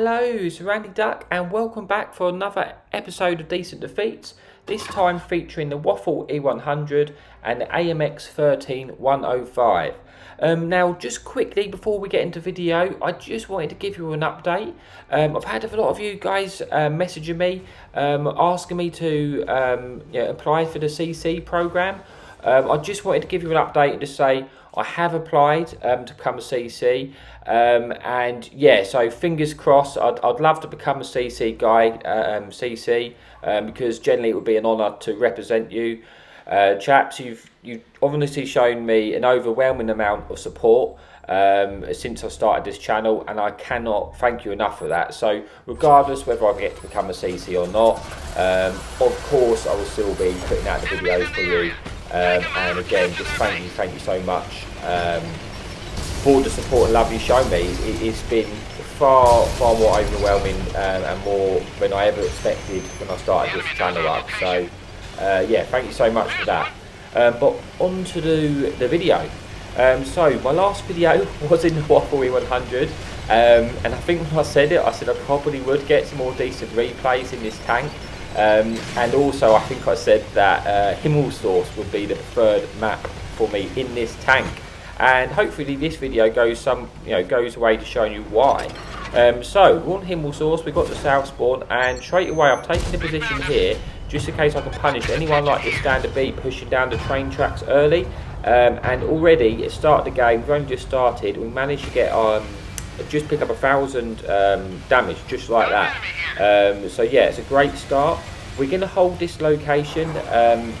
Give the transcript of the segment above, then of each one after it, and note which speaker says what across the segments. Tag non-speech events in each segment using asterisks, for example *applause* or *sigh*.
Speaker 1: Hello, it's Randy Duck, and welcome back for another episode of Decent Defeats. This time featuring the Waffle E100 and the AMX 13105. Um, now, just quickly before we get into video, I just wanted to give you an update. Um, I've had a lot of you guys uh, messaging me, um, asking me to um, apply for the CC program. Um, I just wanted to give you an update and to say I have applied um, to become a CC, um, and yeah, so fingers crossed. I'd, I'd love to become a CC guy, um, CC, um, because generally it would be an honour to represent you, uh, chaps. You've you've obviously shown me an overwhelming amount of support. Um, since I started this channel, and I cannot thank you enough for that. So, regardless whether I get to become a CC or not, um, of course I will still be putting out the videos for you. Um, and again, just thank you, thank you so much um, for the support and love you shown me. It, has been far, far more overwhelming um, and more than I ever expected when I started this channel up. So, uh, yeah, thank you so much for that. Um, but on to the, the video. Um, so my last video *laughs* was in the Waffle E100 um, and I think when I said it I said I probably would get some more decent replays in this tank um, and also I think I said that uh, Himmelsdorf would be the preferred map for me in this tank and hopefully this video goes some you know goes away to showing you why. Um, so we're on Himmelsdorf, we've got the south spawn and straight away I've taken the position here just in case I can punish anyone like this standard B pushing down the train tracks early um, and already it started the game, we've only just started, we managed to get um, just pick up a thousand um, damage just like that. Um, so yeah, it's a great start. We're going to hold this location. Um,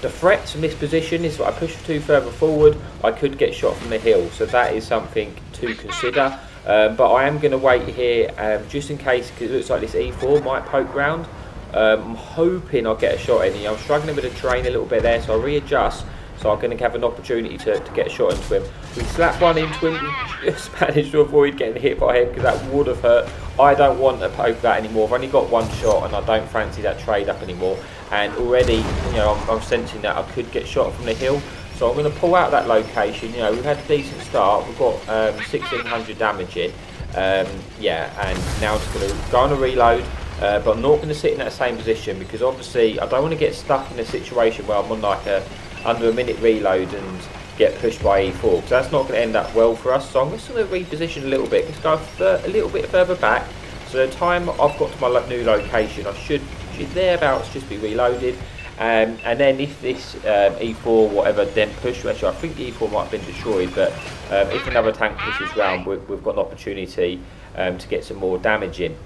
Speaker 1: the threats from this position is if I push too further forward, I could get shot from the hill. So that is something to consider. Um, but I am going to wait here um, just in case because it looks like this E4 might poke round. Um, I'm hoping I'll get a shot in. here. I'm struggling with the train a little bit there, so I'll readjust so I'm going to have an opportunity to, to get a shot into him. We slap one into him, we just managed to avoid getting hit by him because that would have hurt. I don't want to poke that anymore. I've only got one shot and I don't fancy that trade up anymore. And already, you know, I'm, I'm sensing that I could get shot from the hill. So I'm going to pull out that location. You know, we've had a decent start. We've got um, 1600 damage in. Um, yeah, and now I'm just going to go on a reload. Uh, but I'm not going to sit in that same position because obviously I don't want to get stuck in a situation where I'm on like a under a minute reload and get pushed by E4 because that's not going to end up well for us. So I'm just going to reposition a little bit, just go a little bit further back. So the time I've got to my new location, I should, should thereabouts just be reloaded. Um, and then if this um, E4 whatever then push, actually I think the E4 might have been destroyed, but um, if another tank pushes round, we've, we've got an opportunity um, to get some more damage in.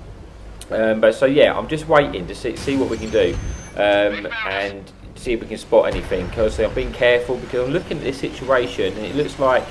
Speaker 1: Um, but so yeah, I'm just waiting to see, see what we can do. Um, and see if we can spot anything. Because I'm being careful because I'm looking at this situation and it looks like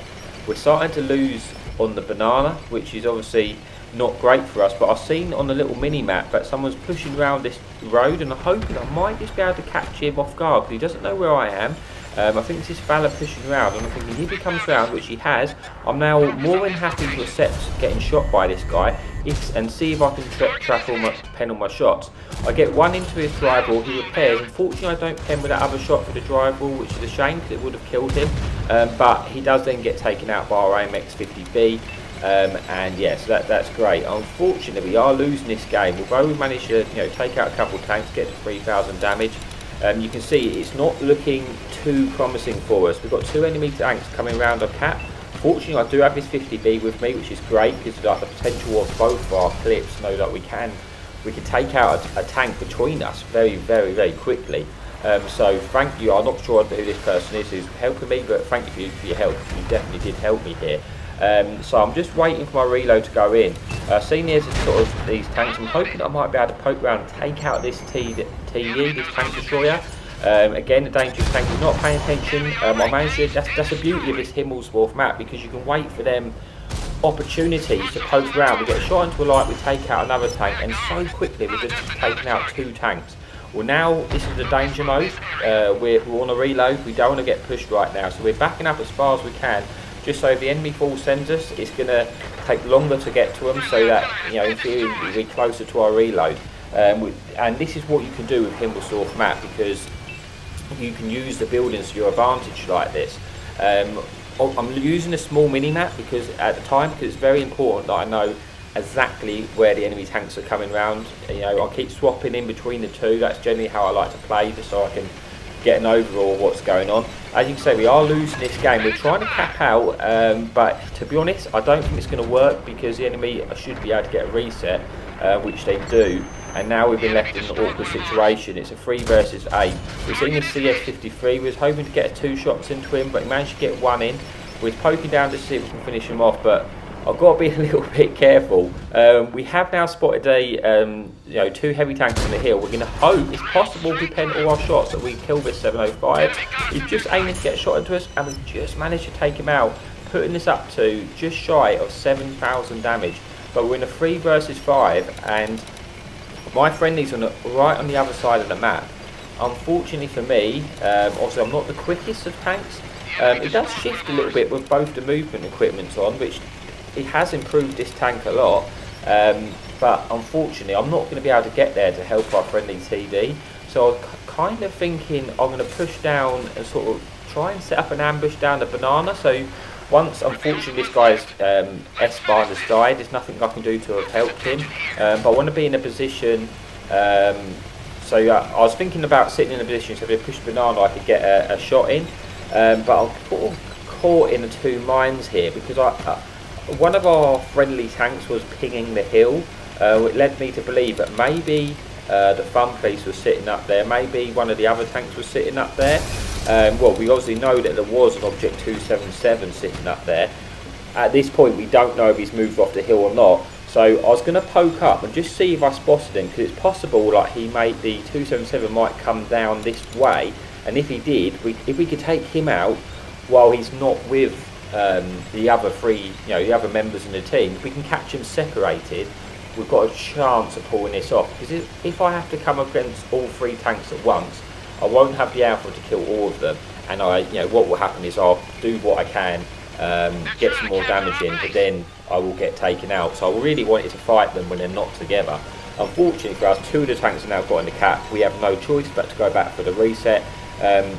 Speaker 1: we're starting to lose on the banana, which is obviously not great for us. But I've seen on the little mini map that someone's pushing around this road, and I'm hoping I might just be able to catch him off guard because he doesn't know where I am. Um, I think this is Fowler pushing around, and I'm thinking if he comes around, which he has, I'm now more than happy to accept getting shot by this guy if, and see if I can tra track all my, pen all my shots. I get one into his drivewall, he repairs. Unfortunately, I don't pen with that other shot for the drivewall, which is a shame because it would have killed him. Um, but he does then get taken out by our AMX-50B. Um, and yeah, so that, that's great. Unfortunately, we are losing this game. Although we managed to you know take out a couple of tanks, get to 3,000 damage, um, you can see it's not looking too promising for us. We've got two enemy tanks coming around our cap. Fortunately, I do have this 50B with me, which is great because like the potential of both of our clips know that we can we can take out a, a tank between us very, very, very quickly. Um, so thank you. I'm not sure who this person is who's helping me, but thank you for, for your help. You definitely did help me here. Um, so I'm just waiting for my reload to go in. Uh, seeing there's sort of these tanks, I'm hoping I might be able to poke around and take out this T TE, this tank destroyer. Um, again, the dangerous tank is not paying attention. Um, I managed to, that's, that's the beauty of this Himmelsdorf map because you can wait for them opportunities to poke around. We get shot into a light, we take out another tank, and so quickly we've just taken out two tanks. Well, now this is the danger mode. Uh, we're, we're on a reload. We don't want to get pushed right now, so we're backing up as far as we can just so if the enemy force sends us, it's going to take longer to get to them so that, you know, in theory, we're closer to our reload. Um, and this is what you can do with Himmelsdorf map because you can use the buildings to your advantage like this. Um, I'm using a small mini map because at the time because it's very important that I know exactly where the enemy tanks are coming round. You know, I keep swapping in between the two. That's generally how I like to play, just so I can get an overall of what's going on. As you can see, we are losing this game. We're trying to cap out, um, but to be honest, I don't think it's going to work because the enemy should be able to get a reset, uh, which they do. And now we've been left in an awkward situation. It's a 3 versus 8. We've seen the CS53. We was hoping to get two shots into him, but he managed to get one in. We're poking down to see if we can finish him off, but I've got to be *laughs* a little bit careful. Um, we have now spotted a, um, you know, two heavy tanks on the hill. We're going to hope it's possible we pen all our shots that we kill this 705. He's just aiming to get shot into us, and we just managed to take him out, putting this up to just shy of 7,000 damage. But we're in a 3 versus 5, and my friendly's on the, right on the other side of the map. Unfortunately for me, um, also I'm not the quickest of tanks. Um, it does shift a little bit with both the movement equipment on, which it has improved this tank a lot, um, but unfortunately I'm not going to be able to get there to help our friendly TD. So I'm kind of thinking I'm going to push down and sort of try and set up an ambush down the banana. So once, unfortunately, this guy's um, S-Bahn has died, there's nothing I can do to have helped him. Um, but I want to be in a position, um, so uh, I was thinking about sitting in a position so if I push banana I could get a, a shot in. Um, but I'm caught in the two minds here because I, uh, one of our friendly tanks was pinging the hill. Uh, it led me to believe that maybe uh, the fun police was sitting up there, maybe one of the other tanks was sitting up there. Um, well, we obviously know that there was an Object 277 sitting up there. At this point, we don't know if he's moved off the hill or not. So I was going to poke up and just see if I spotted him because it's possible like he made the 277 might come down this way, and if he did, we, if we could take him out while he's not with um, the other three, you know, the other members in the team, if we can catch them separated, we've got a chance of pulling this off. Because if I have to come against all three tanks at once, I won't have the alpha to kill all of them. And I, you know, what will happen is I'll do what I can, um, get some more damage in, but then I will get taken out. So I really wanted to fight them when they're not together. Unfortunately for us, two of the tanks are now got in the cap. We have no choice but to go back for the reset. Um,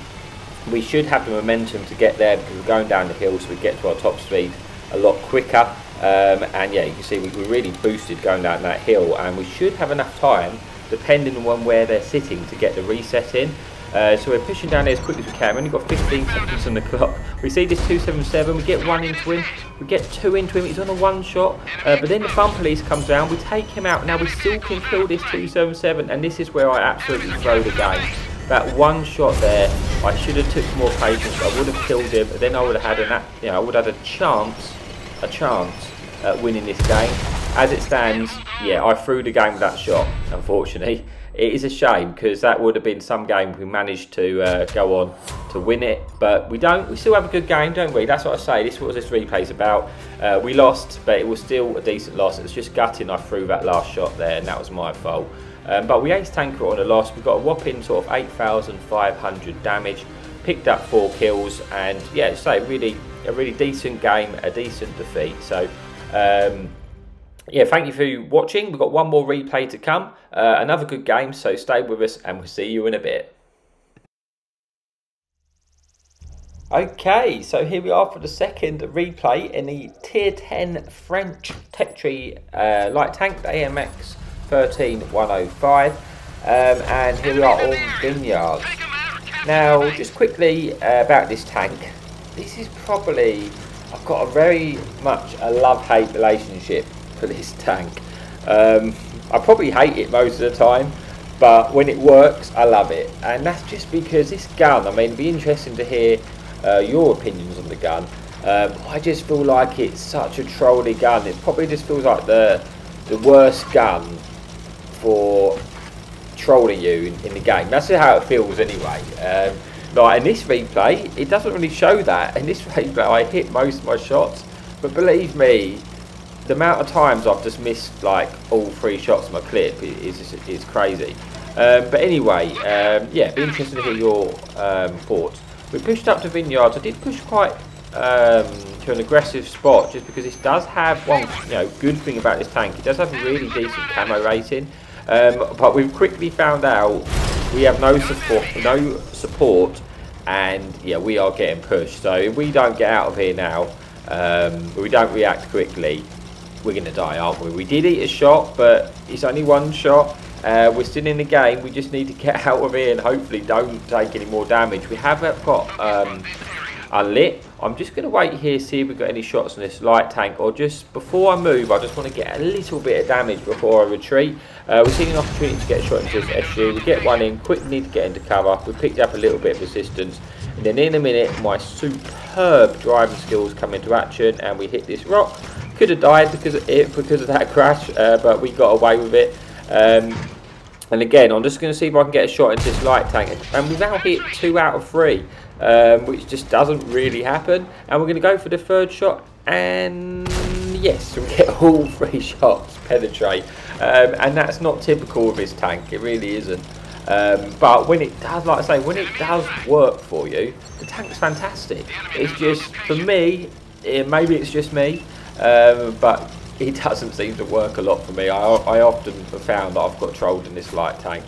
Speaker 1: we should have the momentum to get there because we're going down the hill so we get to our top speed a lot quicker um, and yeah you can see we, we really boosted going down that hill and we should have enough time depending on where they're sitting to get the reset in uh, so we're pushing down there as quickly as we can. We've only got 15 seconds on the clock. We see this 277, we get one into him, we get two into him, he's on a one shot, uh, but then the fun police comes around, we take him out. Now we still can kill this 277, and this is where I absolutely throw the game. That one shot there, I should have took more patience. I would have killed him. but Then I would have had an, you know, I would have had a chance, a chance at winning this game. As it stands, yeah, I threw the game with that shot. Unfortunately, *laughs* it is a shame because that would have been some game we managed to uh, go on to win it. But we don't. We still have a good game, don't we? That's what I say. This is what this replay's about. Uh, we lost, but it was still a decent loss. It was just gutting. I threw that last shot there, and that was my fault. Um, but we ace tanker on a loss. We've got a whopping sort of 8,500 damage. Picked up four kills, and yeah, so really a really decent game, a decent defeat. So. Um, yeah, thank you for watching. We've got one more replay to come. Uh, another good game, so stay with us and we'll see you in a bit. Okay, so here we are for the second replay in the Tier 10 French Tetri uh, Light Tank, the AMX 13105. Um, and here we are on Vineyards. Now, just quickly uh, about this tank. This is probably, I've got a very much a love-hate relationship for this tank. Um, I probably hate it most of the time, but when it works, I love it. And that's just because this gun, I mean, it'd be interesting to hear uh, your opinions on the gun. Um, I just feel like it's such a trolly gun. It probably just feels like the the worst gun for trolling you in, in the game. That's how it feels anyway. Um, like in this replay, it doesn't really show that. In this *laughs* replay, I hit most of my shots, but believe me, the amount of times I've just missed like all three shots of my clip is is crazy. Um, but anyway, um, yeah, be interested to hear your um, thoughts. We pushed up to vineyards. I did push quite um, to an aggressive spot just because this does have one you know good thing about this tank. It does have a really decent camo rating. Um, but we've quickly found out we have no support, no support, and yeah, we are getting pushed. So if we don't get out of here now, um, we don't react quickly, we're going to die, aren't we? We did eat a shot, but it's only one shot. Uh, we're still in the game. We just need to get *laughs* out of here and hopefully don't take any more damage. We have got um, a lit. I'm just going to wait here, see if we've got any shots on this light tank. Or just before I move, I just want to get a little bit of damage before I retreat. Uh, we're seeing an opportunity to get a shot into this SU. We get one in, quickly need to get into cover. We picked up a little bit of resistance. And then in a minute, my superb driving skills come into action and we hit this rock. Could have died because of it, because of that *laughs* crash, uh, but we got away with it. Um, and again, I'm just going to see if I can get a shot into this light tank. And we've now hit two out of three, um, which just doesn't really happen. And we're going to go for the third shot. And yes, *laughs* we get all three shots penetrate. Um, and that's not typical of this tank. It really isn't. Um, but when it does, like I say, when it does work for you, the tank's fantastic. It's just, for me, it, maybe it's just me, um, but *laughs* it doesn't seem to work a lot for me. I, I often have found that I've got trolled in this light tank.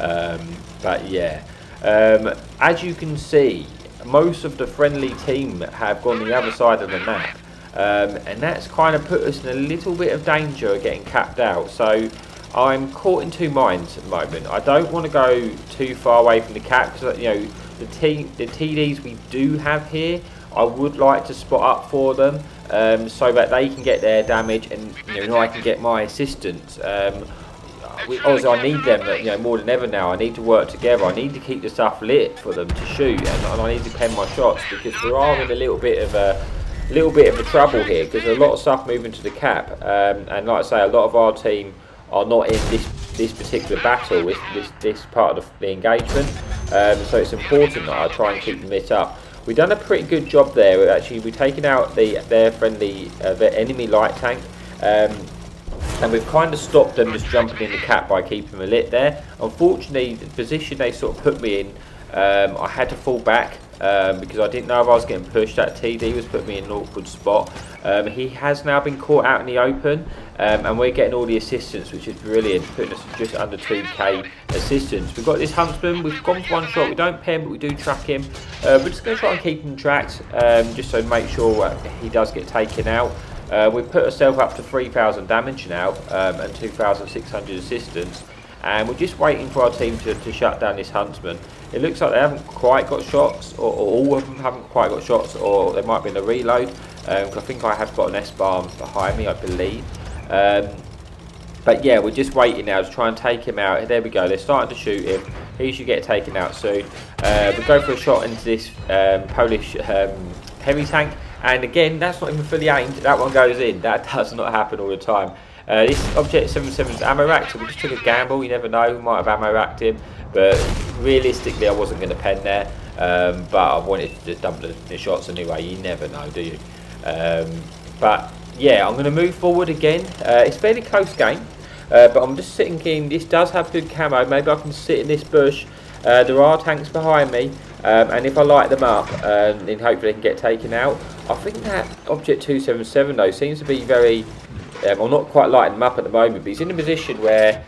Speaker 1: Um, but yeah, um, as you can see, most of the friendly team have gone the other side of the map. Um, and that's kind of put us in a little bit of danger of getting capped out. So I'm caught in two minds at the moment. I don't want to go too far away from the cap because you know the, T, the TDs we do have here, I would like to spot up for them um, so that they can get their damage and you know I can get my assistance. Um, obviously I need them you know more than ever now. I need to work together. I need to keep the stuff lit for them to shoot, and, and I need to pen my shots because we are in a little bit of a little bit of a trouble here because a lot of stuff moving to the cap, um, and like I say, a lot of our team are not in this this particular battle, this this, this part of the, the engagement. Um, so it's important that I try and keep them lit up. We've done a pretty good job there. Actually, we've taken out the their friendly, uh, their enemy light tank. Um, and we've kind of stopped them just jumping in the cap by keeping them lit there. Unfortunately, the position they sort of put me in, um, I had to fall back um, because I didn't know if I was getting pushed. That TD was putting me in an awkward spot. Um, he has now been caught out in the open, um, and we're getting all the assistance, which is brilliant, putting us just under 2k assistance. We've got this huntsman. We've gone for one shot. We don't pin, but we do track him. Uh, we're just going to try and keep him tracked, um, just so make sure he does get taken out. Uh, we've put ourselves up to 3,000 damage now um, and 2,600 assistance and we're just waiting for our team to, to shut down this huntsman. It looks like they haven't quite got shots, or, or all of them haven't quite got shots, or they might be in a reload. Um, I think I have got an S-bomb behind me, I believe. Um, but yeah, we're just waiting now to try and take him out. There we go, they're starting to shoot him. He should get taken out soon. Uh, we go for a shot into this um, Polish um, heavy tank. And again, that's not even fully aimed. That one goes in. That does not happen all the time. Uh, this Object 77 is ammo racked, so we just took a gamble. You never know, we might have ammo racked him. But realistically, I wasn't going to pen there. Um, but I wanted to just dump the, the, shots anyway. You never know, do you? Um, but yeah, I'm going to move forward again. Uh, it's fairly close game. Uh, but I'm just thinking, this does have good camo. Maybe I can sit in this bush. Uh, there are tanks behind me. Um, and if I light them up, um, then hopefully they can get taken out. I think that Object 277 though seems to be very um, not quite lighting him up at the moment, but he's in a position where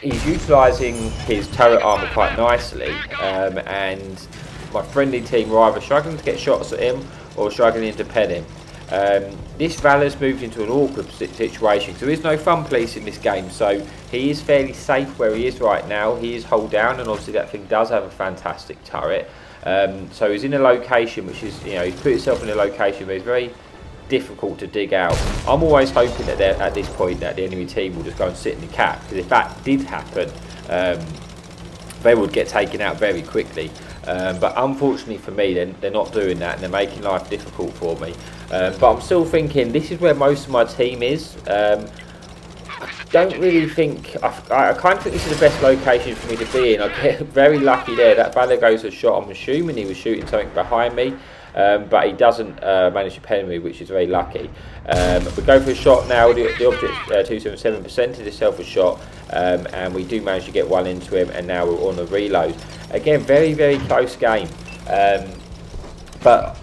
Speaker 1: he's utilising his turret armour quite nicely, um, and my friendly team are either struggling to get shots at him or struggling to pen him. Um, this Valor's moved into an awkward situation, there is no fun police in this game, so he is fairly safe where he is right now. He is hold down, and obviously that thing does have a fantastic turret. Um, so he's in a location which is, you know, he's put himself in a location where he's very difficult to dig out. I'm always hoping that at this point that the enemy team will just go and sit in the cap because if that did happen, um, they would get taken out very quickly. Um, but unfortunately for me, they're, they're, not doing that and they're making life difficult for me. Um, but I'm still thinking this is where most of my team is. Um, I don't really think, I, I, kind of think this is the best location for me to be in. I get *laughs* very lucky there. That Valor goes a shot. I'm assuming he was shooting something behind me um, but he doesn't uh, manage to pen me, which is very lucky. Um, we go for a shot now. The, the object uh, 277 presented itself a shot, um, and we do manage to get one into him, and now we're on a reload. Again, very, very close game. Um, but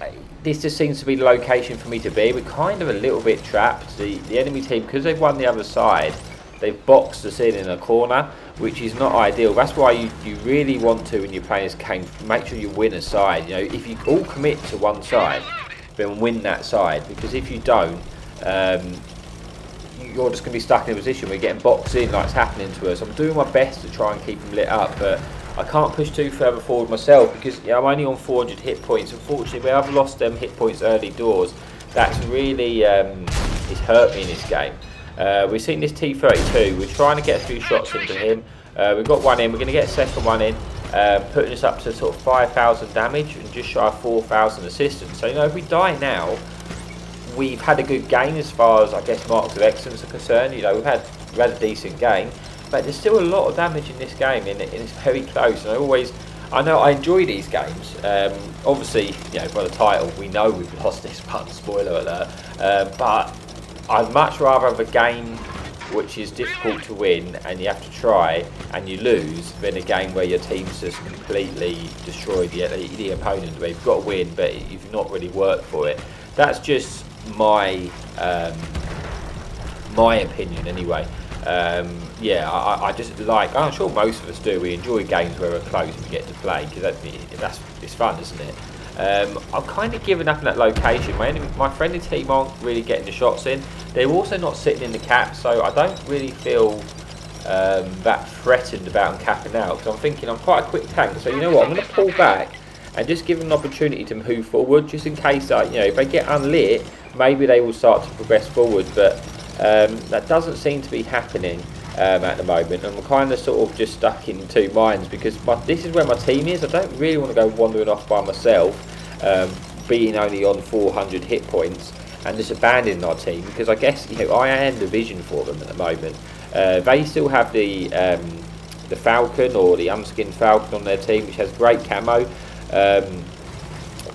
Speaker 1: this just seems to be the location for me to be. We're kind of a little bit trapped. The, the enemy team, because they've won the other side, they've boxed us in in a corner which is not ideal. That's why you, you really want to, when you're playing this game, make sure you win a side. You know, if you all commit to one side, then win that side. Because if you don't, um, you're just going to be stuck in a position you're getting boxed in like it's happening to us. I'm doing my best to try and keep them lit up, but I can't push too further forward myself because I'm only on 400 hit points. Unfortunately, where I've lost them hit points early doors, that's really um, it's hurt me in this game. Uh, we've seen this T32. We're trying to get a few shots into him. Uh, we've got one in. We're going to get a second one in, uh, putting us up to sort of 5,000 damage and just shy of 4,000 assistance. So you know, if we die now, we've had a good game as far as I guess marks of excellence are concerned. You know, we've had we've had a decent game, but there's still a lot of damage in this game, and, it's very close. And I always, I know I enjoy these games. Um, obviously, you know, by the title, we know we've lost this one. Spoiler alert. Uh, but I'd much rather have a game which is difficult to win and you have to try and you lose than a game where your team's just completely destroyed the, the opponent where you've got to win but you've not really worked for it. That's just my um, my opinion anyway. Um, yeah, I, I, just like. I'm sure most of us do. We enjoy games where we're close and we get to play because that, that's it's fun, isn't it? Um, I've kind of given up in that location. My enemy, my friendly team aren't really getting the shots in. They're also not sitting in the cap, so I don't really feel um, that threatened about them capping out. Because I'm thinking I'm quite a quick tank, so you know what? I'm going to pull back and just give them an opportunity to move forward, just in case, uh, you know, if they get unlit, maybe they will start to progress forward. But um, that doesn't seem to be happening um, at the moment. and I'm kind of sort of just stuck in two minds because my, this is where my team is. I don't really want to go wandering off by myself, um, being only on 400 hit points and just abandoning our team because I guess you know I am the vision for them at the moment. Uh, they still have the um, the Falcon or the unskinned Falcon on their team, which has great camo. Um,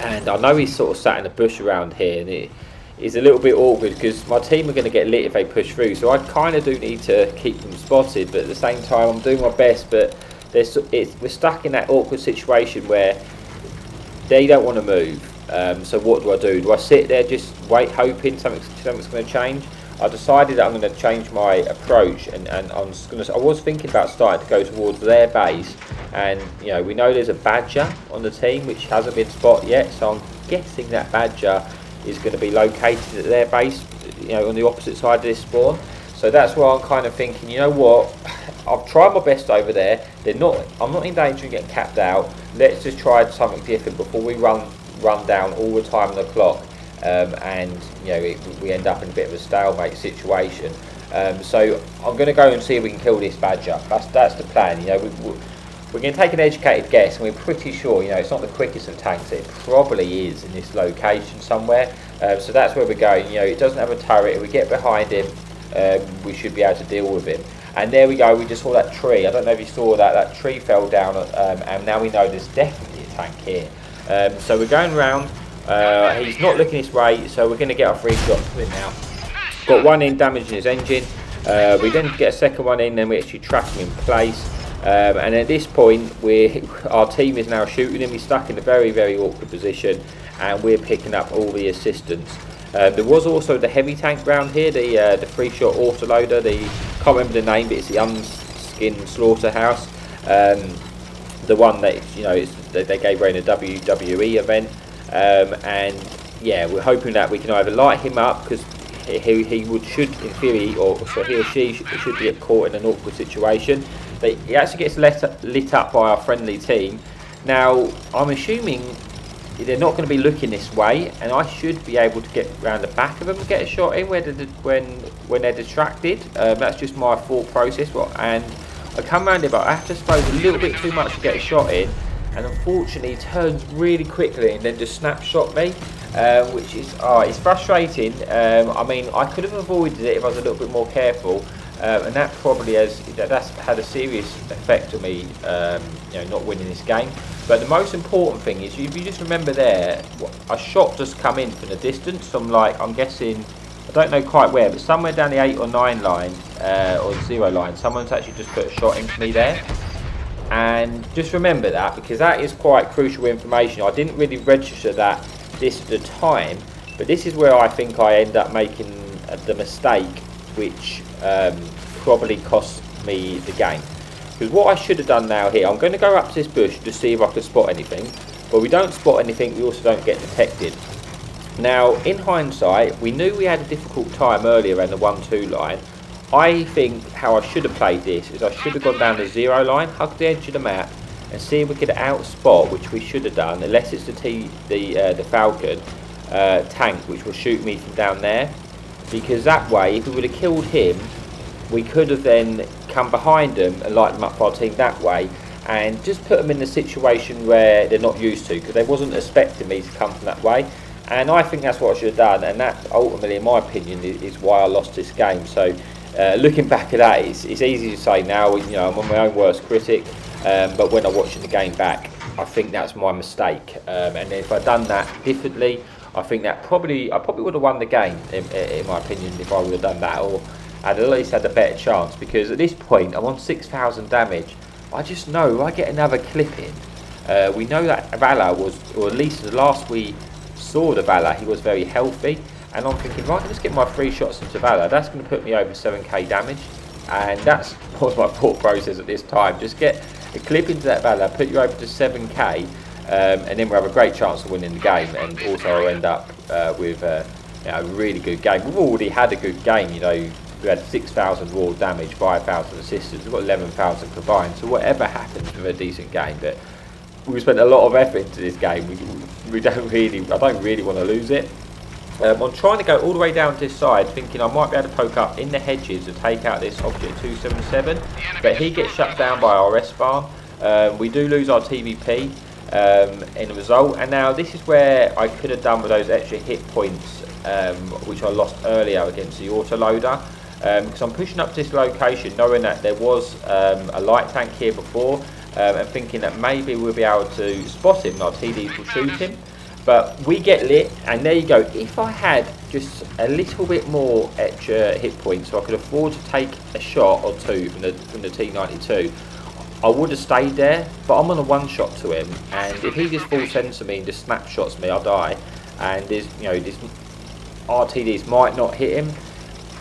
Speaker 1: and I know he's sort of sat in a bush around here, and it is a little bit awkward because my team are going to get lit if they push through. So I kind of do need to keep them spotted, but at the same time, I'm doing my best. But there's, we're stuck in that awkward situation where they don't want to move. Um, so what do I do? Do I sit there just wait, hoping something, something's going to change? I decided that I'm going to change my approach, and, and I'm going to. I was thinking about starting to go towards their base, and you know we know there's a badger on the team which hasn't been spotted yet, so I'm guessing that badger is going to be located at their base, you know, on the opposite side of this spawn. So that's why I'm kind of thinking, you know what, *sighs* I've tried my best over there. They're not. I'm not in danger of getting capped out. Let's just try something different before we run run down all the time on the clock, um, and you know it, we end up in a bit of a stalemate situation. Um, so I'm going to go and see if we can kill this badger. That's that's the plan. You know, we, we, we're going to take an educated guess, and we're pretty sure, you know, it's not the quickest of tanks. It probably is in this location somewhere. Um, so that's where we're going. You know, it doesn't have a turret. If we get behind him, um, we should be able to deal with him. And there we go. We just saw that tree. I don't know if you saw that. That tree fell down, um, and now we know there's definitely a tank here. Um, so we're going round. Uh, he's not looking this way, so we're going to get our free shot to him now. Got one in damaging his engine. Uh, we then get a second one in, then we actually trap him in place. Um, and at this point, we *laughs* our team is now shooting him. He's stuck in a very, very awkward position, and we're picking up all the assistance. Um, there was also the heavy tank round here, the uh, the free shot autoloader. The can't remember the name, but it's the unskinned slaughterhouse. Um, the one that you know they gave away in a WWE event, um, and yeah, we're hoping that we can either light him up because he, he would should in theory or he or she should, should get caught in an awkward situation but he actually gets lit, lit up by our friendly team. Now, I'm assuming they're not going to be looking this way, and I should be able to get around the back of them and get a shot in when when when they're distracted. Um, that's just my thought process. Well, and I come around it, but I have to suppose a little bit too much to get a shot in, and unfortunately, he turns really quickly and then just snapshot me. Uh, which is oh, it's frustrating. Um, I mean, I could have avoided it if I was a little bit more careful, um, and that probably has that's had a serious effect on me, um, you know, not winning this game. But the most important thing is, if you just remember there, a shot just come in from the distance. I'm like, I'm guessing, I don't know quite where, but somewhere down the eight or nine line uh, or zero line, someone's actually just put a shot in for me there. And just remember that because that is quite crucial information. I didn't really register that this at the time, but this is where I think I end up making the mistake which um, probably cost me the game. Because what I should have done now here, I'm going to go up to this bush to see if I can spot anything. But we don't spot anything, we also don't get detected. Now, in hindsight, we knew we had a difficult time earlier around the 1-2 line. I think how I should have played this is I should have gone down the zero line, hugged the edge of the map, and see if we could outspot, which we should have done, unless it's the T, the uh, the Falcon uh, tank, which will shoot me from down there. Because that way, if we would have killed him, we could have then come behind them and light them up for our team that way, and just put them in a situation where they're not used to, because they wasn't expecting me to come from that way. And I think that's what I should have done, and that ultimately, in my opinion, is why I lost this game. So, uh, looking back at that, it's, it's, easy to say now. You know, I'm my own worst critic, um, but when I'm watching the game back, I think that's my mistake. Um, and if I'd done that differently, I think that probably I probably would have won the game, in, in my opinion, if I would have done that, or at least had a better chance. Because at this point, I'm on 6,000 damage. I just know I get another clip in. Uh, we know that Valor was, or at least the last we saw the Valor, he was very healthy. And I'm thinking, right, let's get my three shots into Valor. That's going to put me over 7k damage. And that's *laughs* was my thought process at this time. Just get a clip into that Valor, put you over to 7k, um, and then we'll have a great chance of winning the game. And also I'll end up uh, with uh, you know, a really good game. We've already had a good game, you know. We had 6,000 raw damage, 5,000 assistance, we've got 11,000 combined. So whatever happens with a decent game, but we spent a lot of effort into this game. We, we don't *laughs* really, I don't really want to lose it. Um, I'm trying to go all the way down to this side, thinking I might be able to poke up in the hedges to take out this Object 277, but he gets shut down by our S-bar. Um, we do lose our TVP um, in the result, and now this is where I could have done with those extra hit points, um, which I lost earlier against the autoloader. Because um, I'm pushing up to this location, knowing that there was um, a light tank here before, and thinking that maybe we'll be able to spot him and our TDs will shoot him. But we get lit, and there you go. If I had just a little bit more extra hit points, so I could afford to take a shot or two from the from the T92, I would have stayed there. But I'm on a one shot to him, and if he just full sends to me and just snapshots me, I'll die. And there's you know this RTDs might not hit him,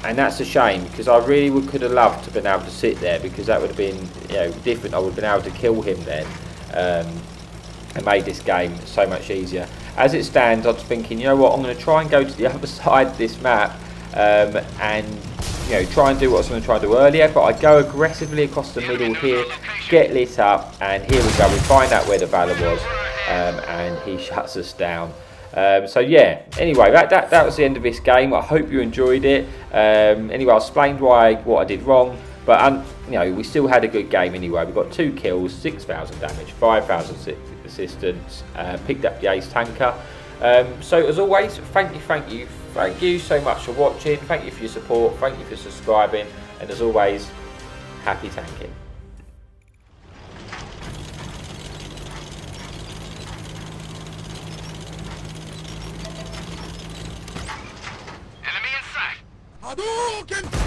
Speaker 1: and that's a shame because I really would, could have loved to have been able to sit there because that would have been you know different. I would have been able to kill him then. Um, and made this game so much easier. As it stands, I'm thinking, you know what, I'm going to try and go to the *laughs* other side of this map um, and you know try and do what I was going to try and do earlier, but I go aggressively across the middle here, get lit up, and here we go. We find out where the Valor was, um, and he *laughs* shuts us down. Um, so yeah, anyway, that, that, that was the end of this game. I hope you enjoyed it. Um, anyway, I explained why what I did wrong, but um, you know we still had a good game anyway. We got two kills, six thousand damage, five thousand assistance, uh, picked up the ace tanker. Um, so as always, thank you, thank you, thank you so much for watching. Thank you for your support. Thank you for subscribing. And as always, happy tanking.
Speaker 2: Enemy in sight. Hadouken!